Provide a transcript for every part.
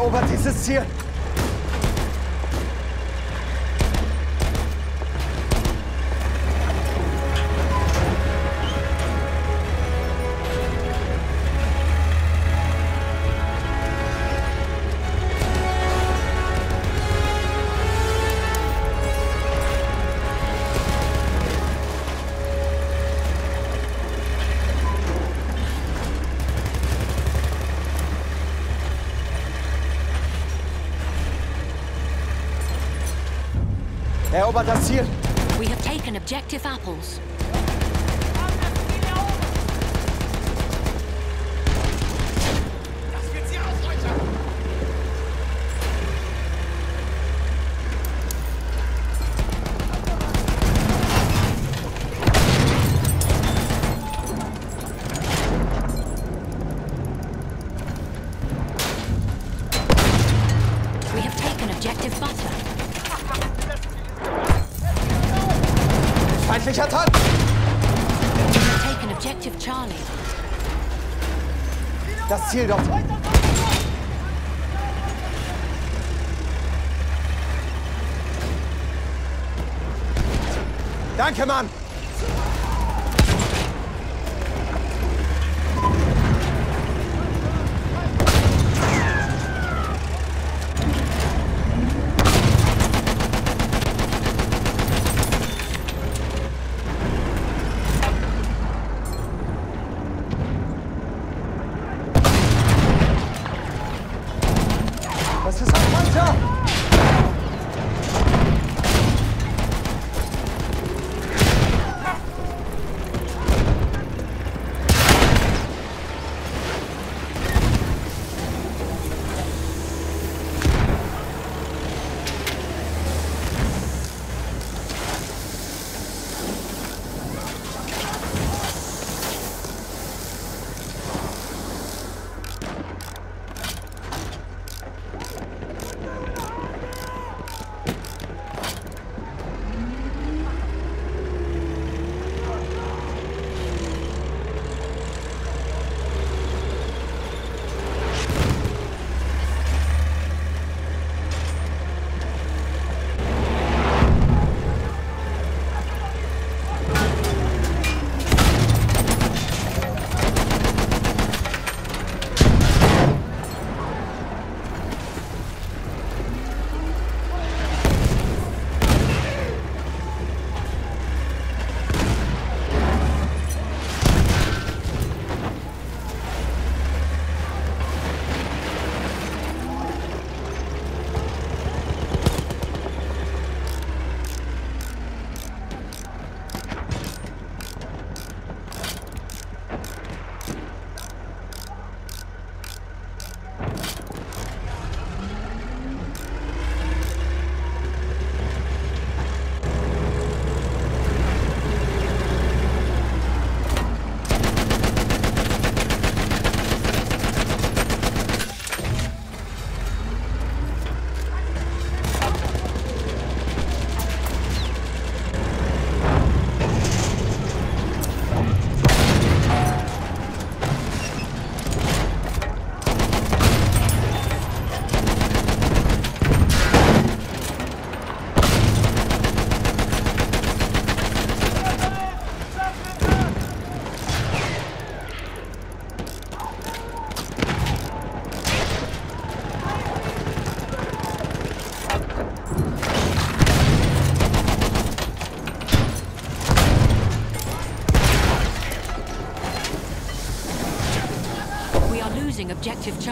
Erobert dieses Ziel. Das Ziel. We have taken objective apples. Ziel dort. Danke, Mann.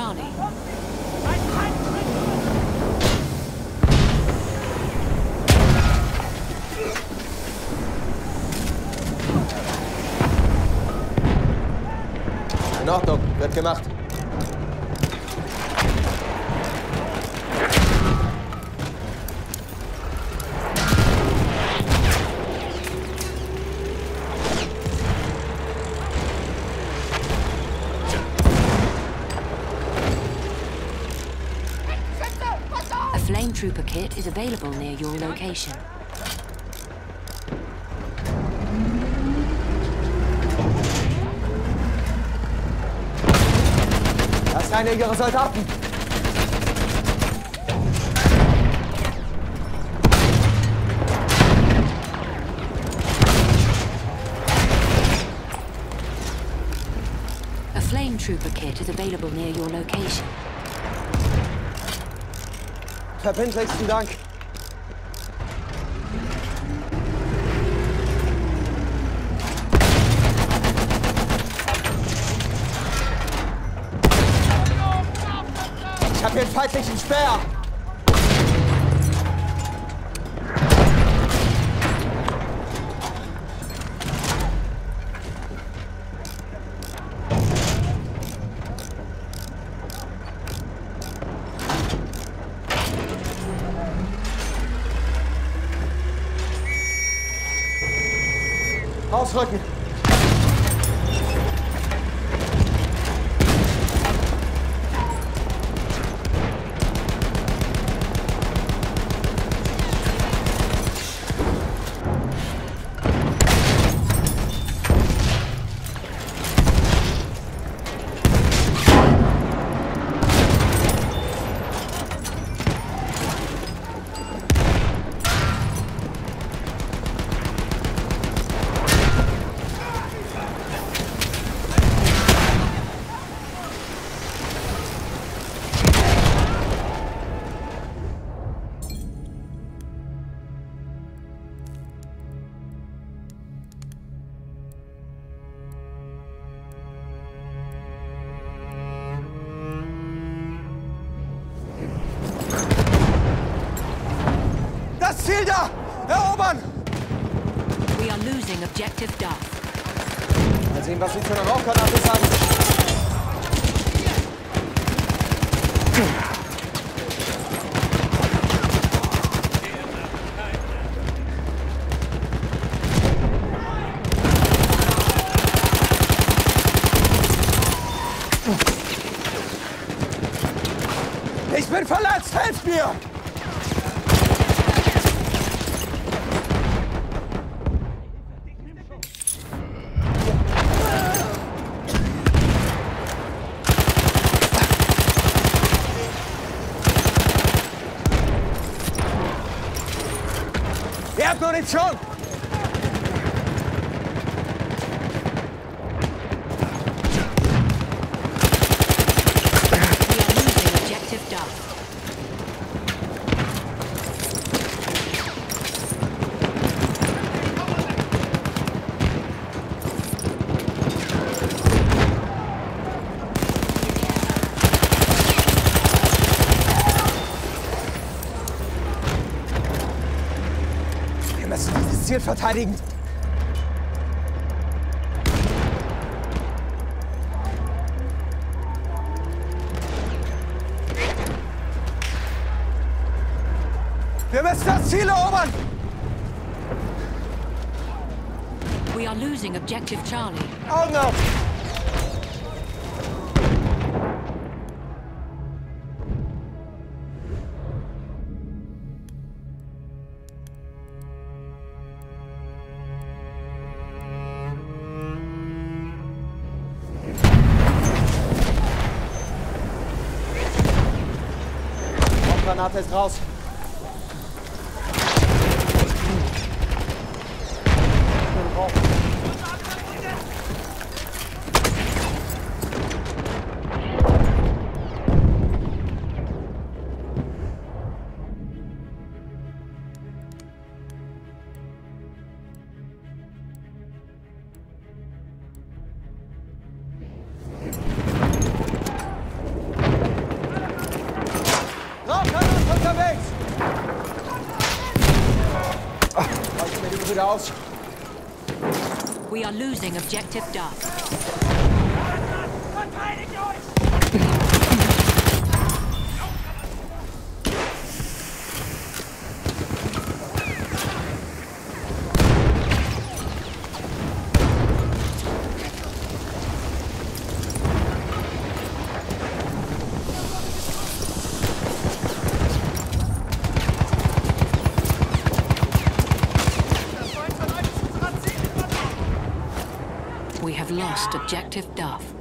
Charlie. In Ordnung, wird gemacht. kit is available near your location. Das keine ihrer Soldaten! A flame trooper kit is available near your location. Verbindlichsten Dank. Ich habe hier einen feindlichen Speer. Ausrücken. Das verletzt! Helft mir! Ihr habt Munition! We are losing objective Duff. Wir müssen dieses Ziel verteidigen. Wir müssen das Ziel erobern! We are losing objective Charlie. Augen auf! Ist raus. Objective Duff. Have lost objective Duff.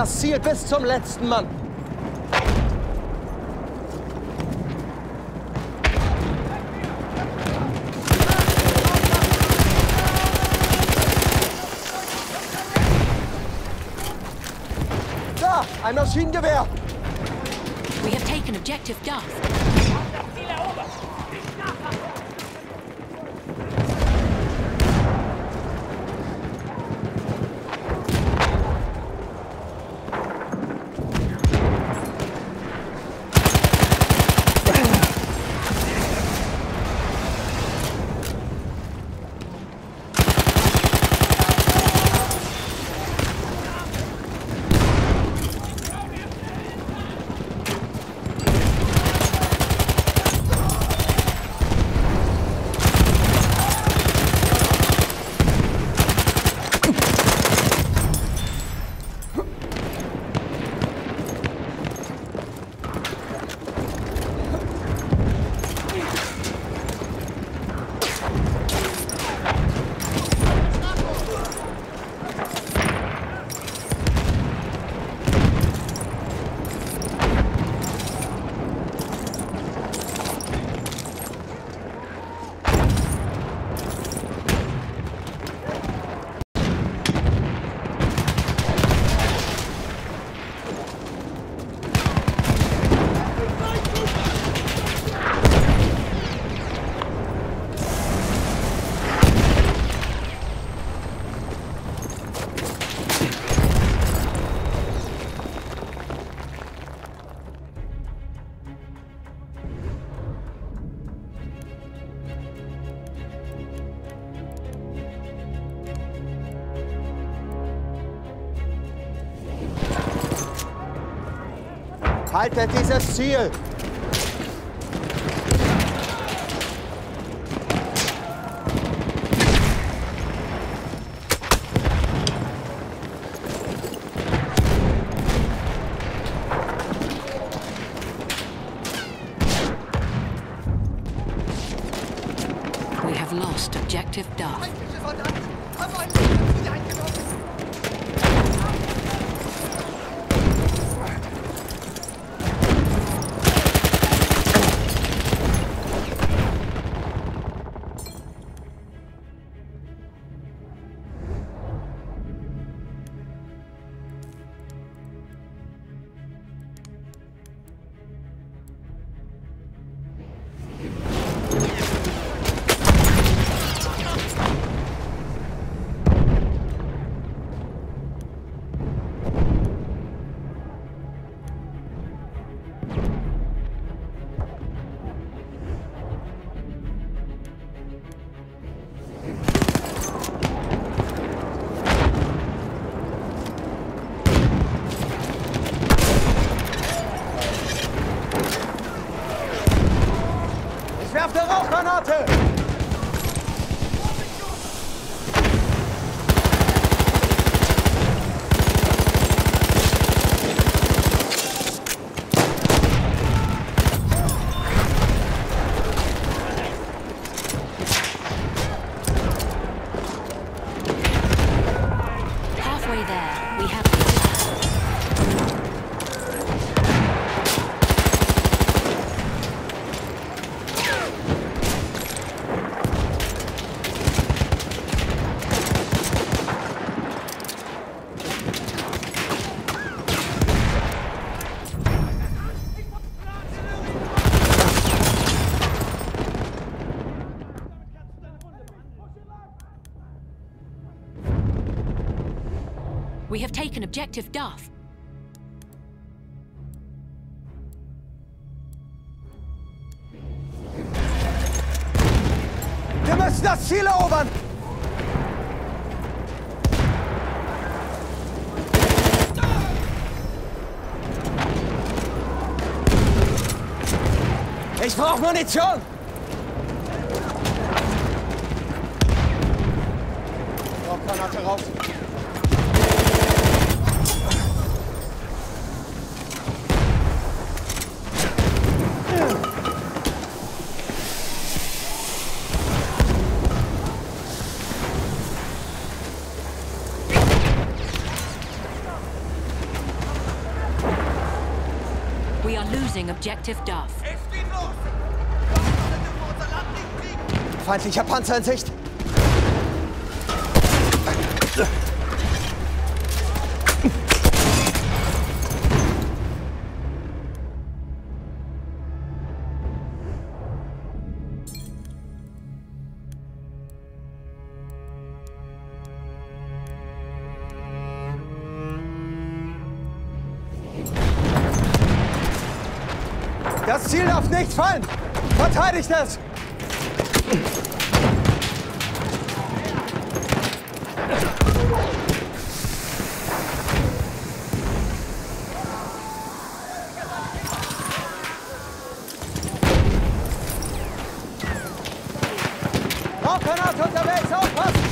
Das Ziel bis zum letzten Mann. Da, ein Maschinengewehr. We have taken objective Duff. Haltet dieses Ziel. Ich werfe eine Rauchgranate. We have taken objective Duff. Wir müssen das Ziel erobern. Ich brauche Munition. Losing objective Duff. Es geht los! unser Land nicht kriegen! Feindlicher Panzer in Sicht. Ziel darf nicht fallen! Verteidigt es! Rauchgranate unterwegs, aufpassen!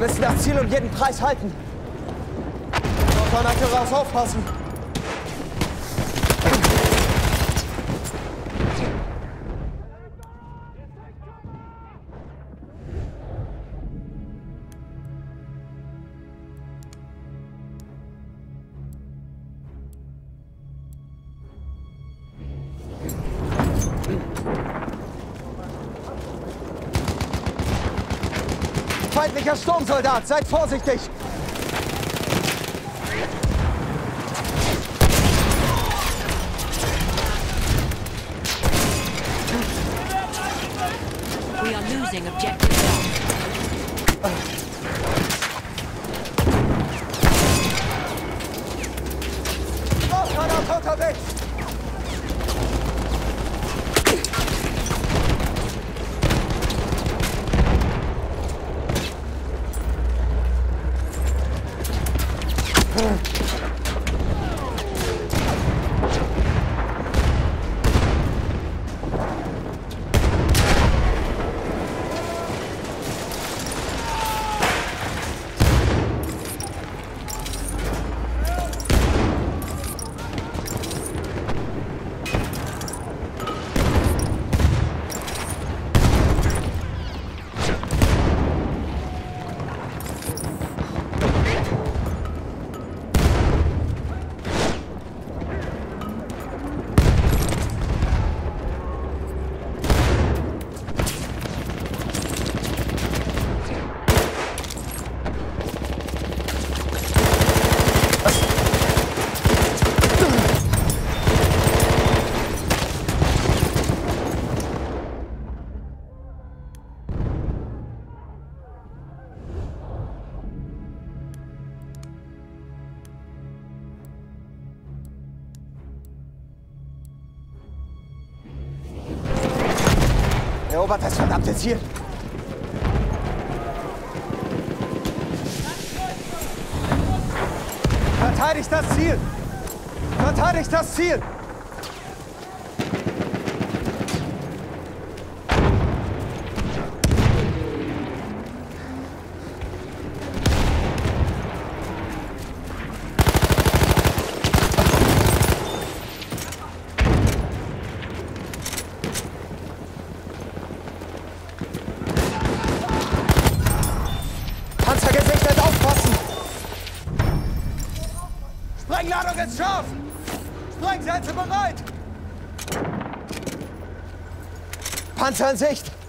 Müssen das Ziel um jeden Preis halten. Rauchgranate raus, aufpassen! Feindlicher Sturmsoldat, seid vorsichtig! We are losing objective erobert das verdammte Ziel. Verteidigt das Ziel! Verteidigt das Ziel! Panzer in Sicht!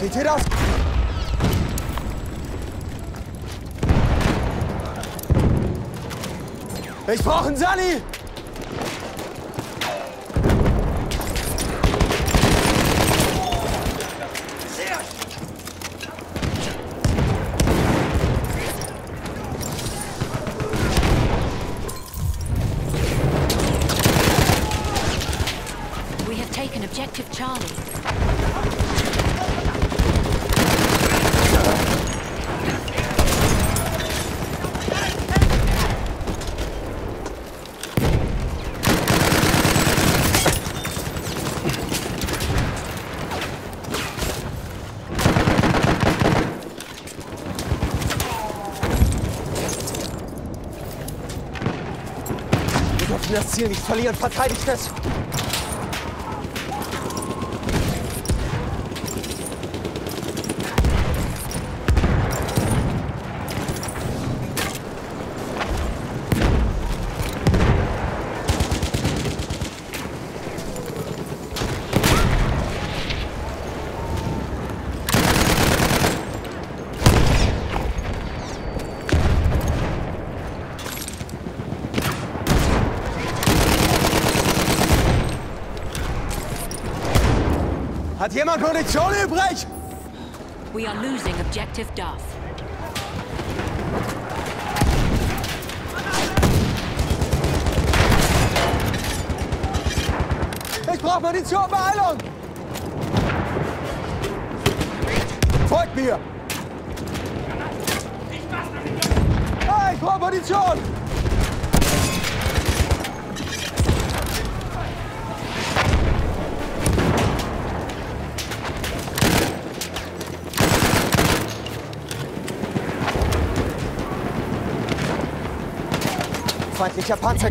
Sieht ihr das? Ich brauche einen Sally! We have taken objective Charlie. Wir dürfen das Ziel nicht verlieren. Verteidigt es! Hat jemand Munition übrig? We are losing objective Duff. Ich brauche Munition, Beeilung! Folgt mir! Ich brauche Munition! Feindlicher Panzer